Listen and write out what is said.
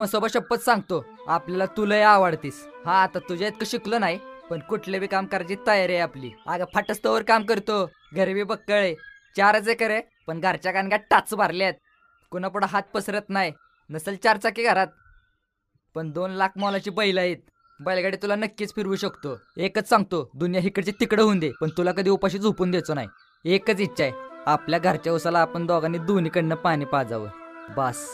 सोबत शपथ सांगतो. आपल्याला तुलाही आवडतीस. हा आता तुझ्या इतकं शिकलो नाही पण कुठले बी काम करायची तयारी आहे आपली. अगं फाटस्तवर काम करतो. घरी बी बक्कळे चारच एकर आहे पण घरच्या कानगात टाच भरल्यात कुणा पुढं हात पसरत नाही. नसेल चार चाकी घरात. पण दोन लाख मोलाची बैल आहेत. बैलगाडी तुला नक्कीच फिरवू शकतो. एकच सांगतो दुनिया इकडची तिकडं होऊन दे पण तुला कधी उपाशी झोपून द्यायचो नाही. एकच इच्छा आहे. आपल्या घरच्या उसाला आपण दोघांनी दोन्हीकडनं पाणी पाजावं. बस.